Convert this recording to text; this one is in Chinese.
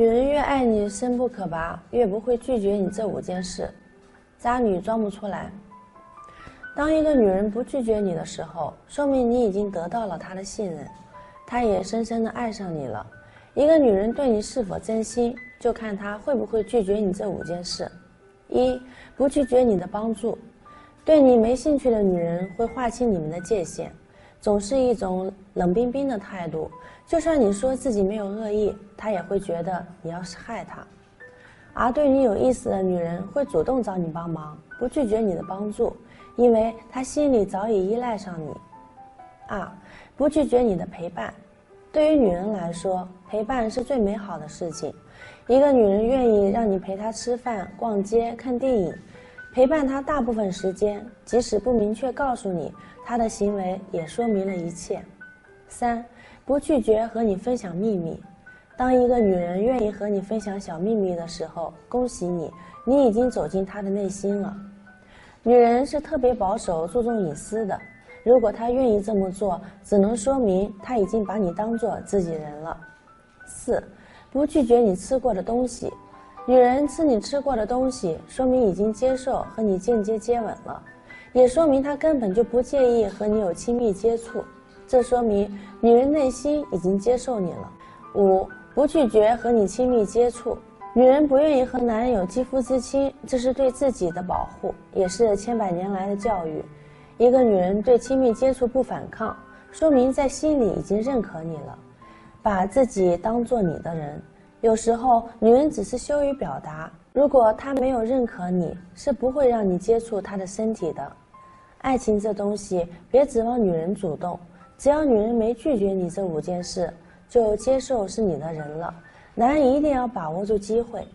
女人越爱你深不可拔，越不会拒绝你这五件事。渣女装不出来。当一个女人不拒绝你的时候，说明你已经得到了她的信任，她也深深的爱上你了。一个女人对你是否真心，就看她会不会拒绝你这五件事。一，不拒绝你的帮助。对你没兴趣的女人会划清你们的界限，总是一种冷冰冰的态度。就算你说自己没有恶意，他也会觉得你要是害他。而对你有意思的女人会主动找你帮忙，不拒绝你的帮助，因为她心里早已依赖上你。二，不拒绝你的陪伴。对于女人来说，陪伴是最美好的事情。一个女人愿意让你陪她吃饭、逛街、看电影。陪伴他大部分时间，即使不明确告诉你，他的行为也说明了一切。三，不拒绝和你分享秘密。当一个女人愿意和你分享小秘密的时候，恭喜你，你已经走进她的内心了。女人是特别保守、注重隐私的，如果她愿意这么做，只能说明她已经把你当做自己人了。四，不拒绝你吃过的东西。女人吃你吃过的东西，说明已经接受和你间接接吻了，也说明她根本就不介意和你有亲密接触。这说明女人内心已经接受你了。五，不拒绝和你亲密接触。女人不愿意和男人有肌肤之亲，这是对自己的保护，也是千百年来的教育。一个女人对亲密接触不反抗，说明在心里已经认可你了，把自己当做你的人。有时候，女人只是羞于表达。如果她没有认可你，是不会让你接触她的身体的。爱情这东西，别指望女人主动，只要女人没拒绝你这五件事，就接受是你的人了。男人一定要把握住机会。